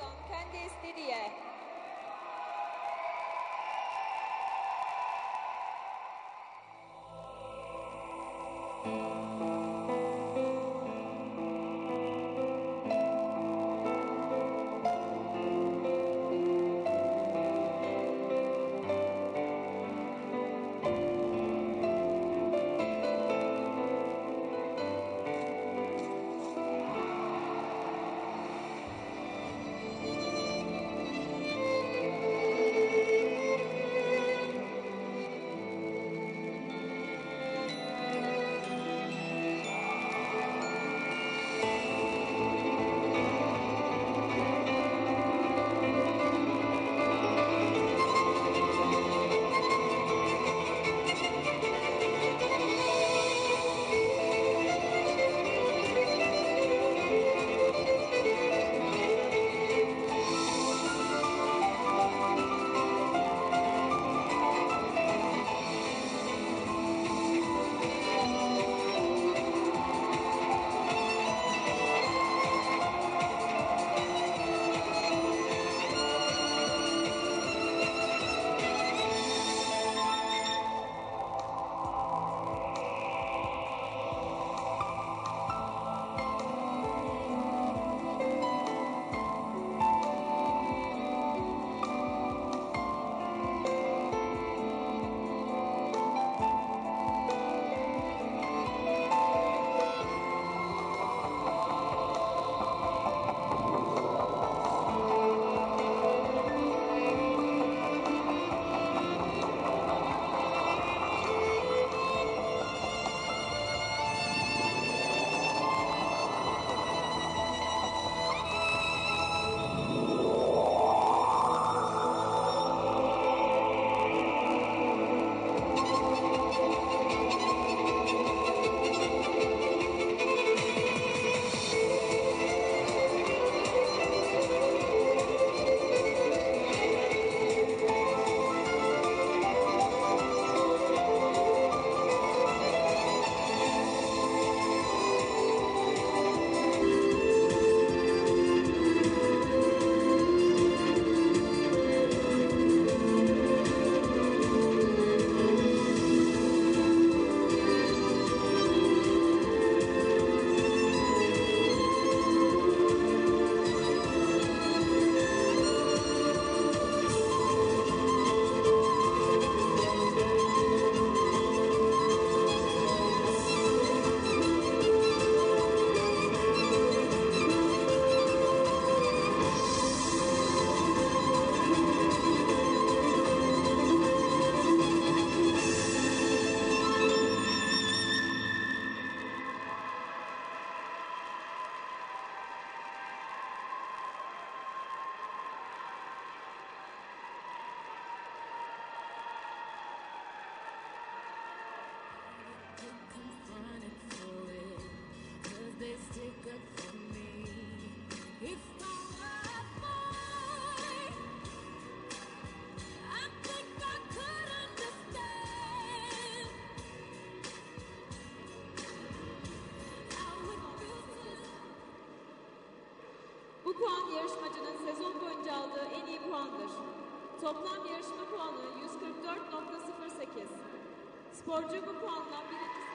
Kandis Didier. Yarışmacının sezon boyunca aldığı en iyi puandır. Toplam yarışma puanı 144.08. Sporcu bu puanla birinci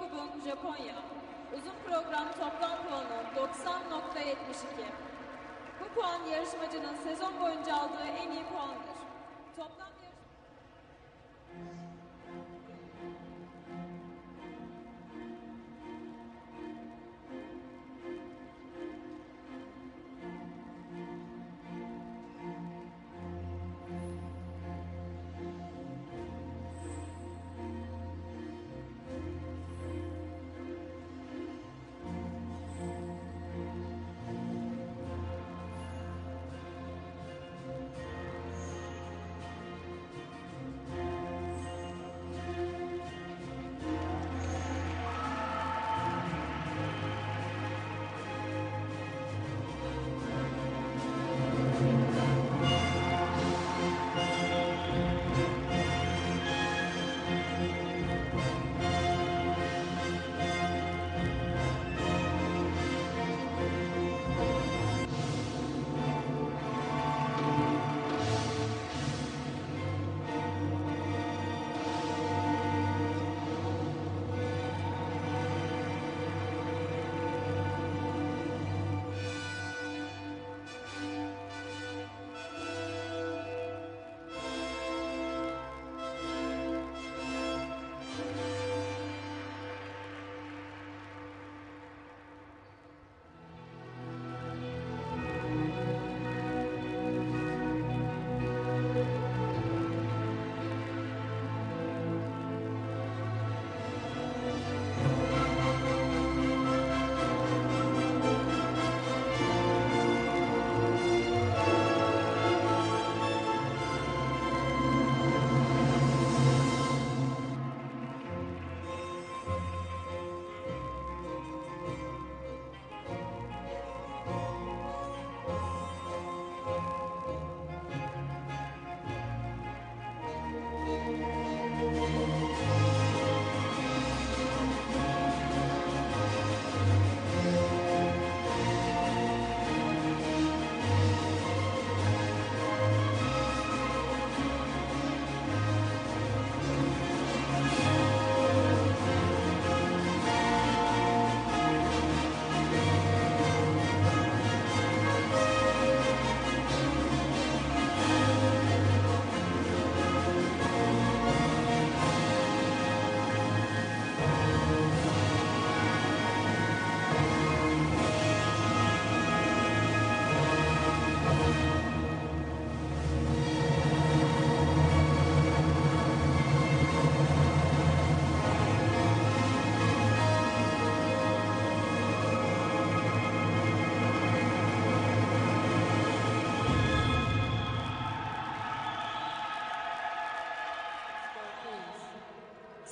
Kokubun, Japonya. Uzun program toplam puanı 90.72. Bu puan yarışmacının sezon boyunca aldığı en iyi puandır. Toplam yarış...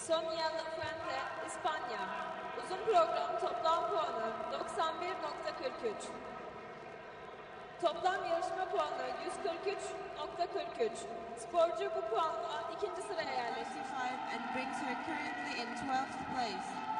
Sonia Lafuente, İspanya. Uzun program toplam puanı 91.43. Toplam yarışma puanı 143.43. Sporcu bu puanla ikinci sıraya yerleşti. 65 and brings her currently in 12th place.